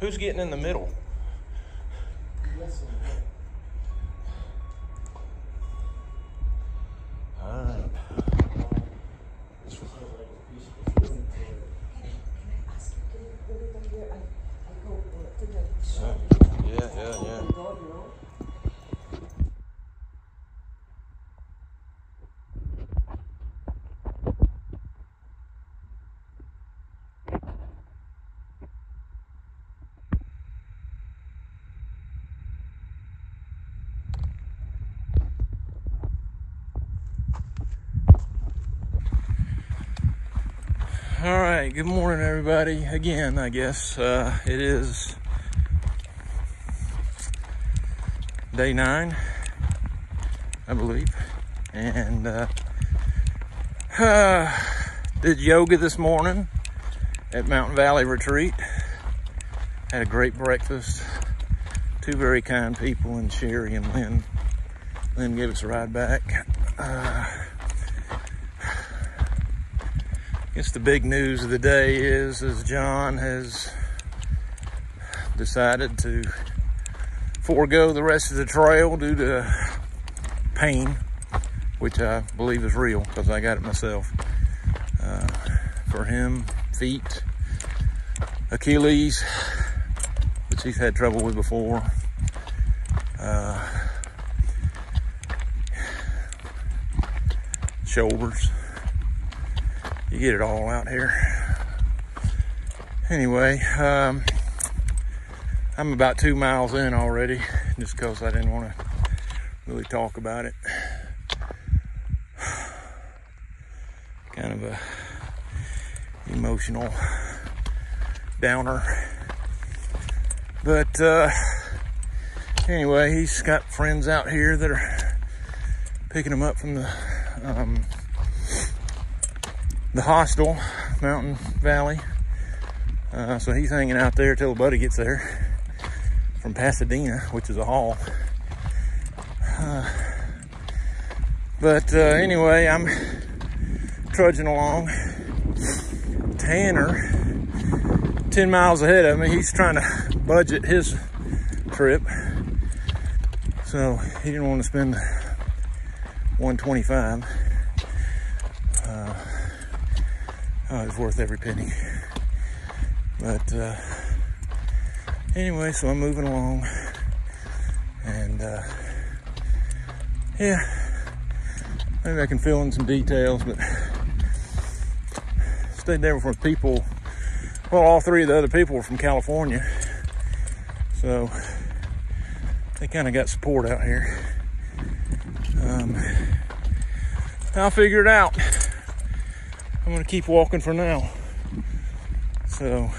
Who's getting in the middle? Alright. Yeah, yeah, yeah. All right, good morning, everybody. Again, I guess uh, it is day nine, I believe, and uh, uh, did yoga this morning at Mountain Valley Retreat. Had a great breakfast. Two very kind people, and Sherry and Lynn. Lynn gave us a ride back. Uh, guess the big news of the day is, is John has decided to forego the rest of the trail due to pain, which I believe is real because I got it myself. Uh, for him, feet, Achilles, which he's had trouble with before. Uh, shoulders you get it all out here. Anyway, um, I'm about two miles in already, just because I didn't want to really talk about it. Kind of a emotional downer. But uh, anyway, he's got friends out here that are picking him up from the um, the hostel, Mountain Valley. Uh, so he's hanging out there till a buddy gets there from Pasadena, which is a haul. Uh, but uh, anyway, I'm trudging along. Tanner, 10 miles ahead of me, he's trying to budget his trip. So he didn't want to spend 125. Uh, oh, it's worth every penny. But uh, anyway, so I'm moving along, and uh, yeah, maybe I can fill in some details. But stayed there with people. Well, all three of the other people were from California, so they kind of got support out here. Um, I'll figure it out. I'm gonna keep walking for now. So,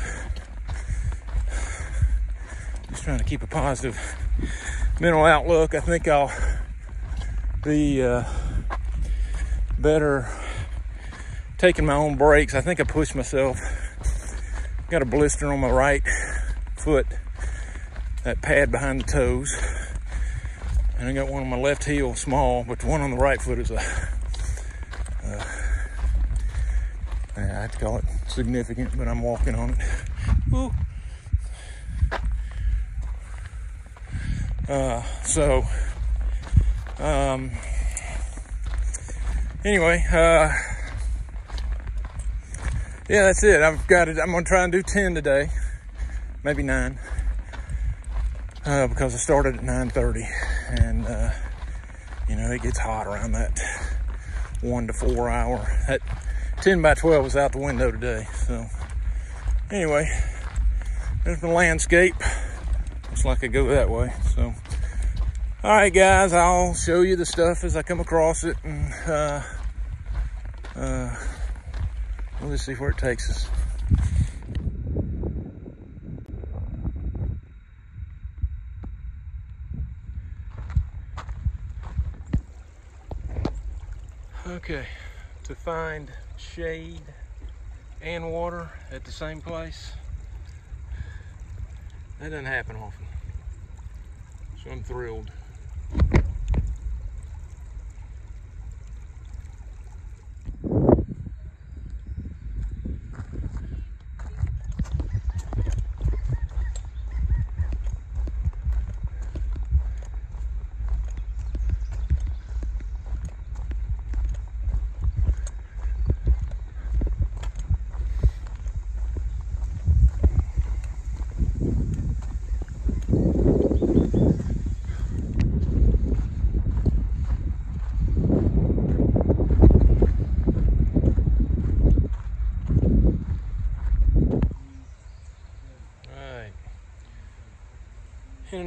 just trying to keep a positive mental outlook. I think I'll be uh, better taking my own breaks. I think I pushed myself. Got a blister on my right foot, that pad behind the toes. And I got one on my left heel, small, but the one on the right foot is a, uh, I have to call it significant, but I'm walking on it. Woo. Uh, so, um, anyway, uh, yeah, that's it. I've got it. I'm gonna try and do 10 today, maybe nine, uh, because I started at 9:30, and uh, you know it gets hot around that one to four hour. That 10 by 12 was out the window today. So anyway, there's the landscape. Looks like I go that way. So all right, guys, I'll show you the stuff as I come across it, and uh, uh, we'll just see where it takes us. Okay, to find shade and water at the same place, that doesn't happen often. So I'm thrilled.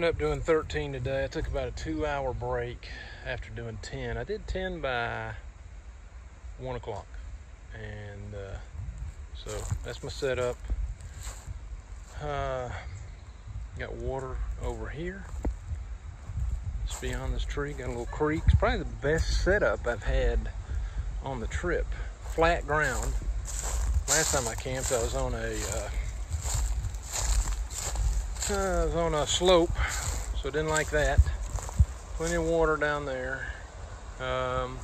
Ended up doing 13 today. I took about a two hour break after doing 10. I did 10 by 1 o'clock. And uh, so that's my setup. Uh, got water over here. It's beyond this tree. Got a little creek. It's probably the best setup I've had on the trip. Flat ground. Last time I camped, I was on a uh, uh, was on a slope, so didn't like that. Plenty of water down there. Um,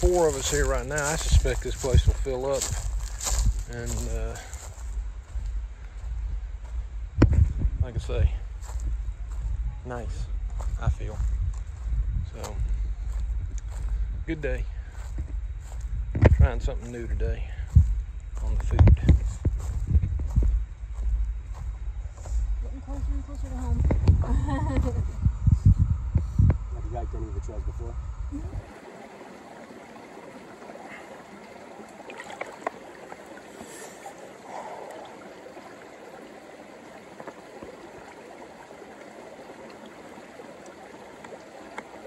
four of us here right now. I suspect this place will fill up. And uh, like I say, nice, I feel. So, good day. Trying something new today on the food. Getting closer and closer to home. Have you hiked any of the trails before?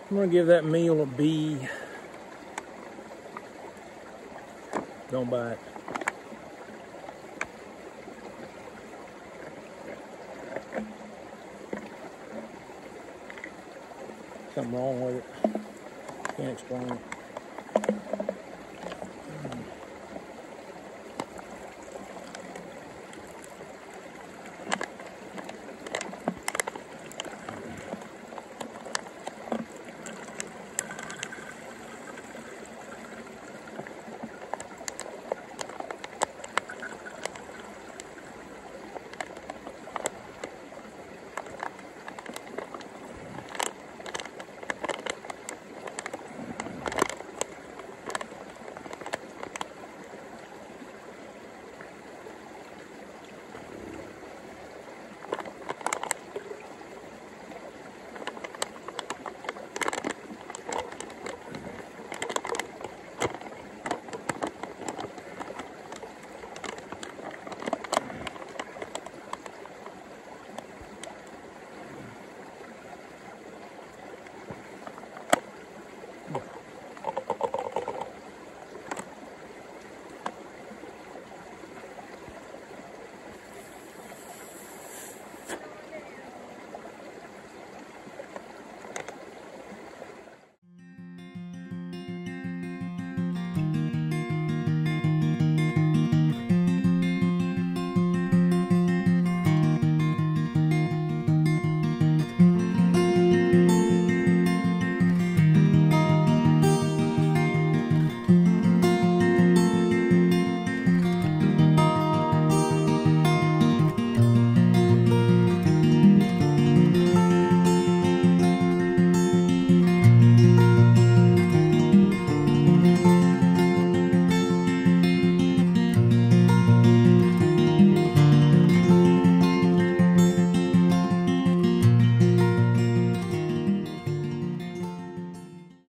I'm gonna give that meal a B. Don't buy it. Something wrong with it. Can't explain it.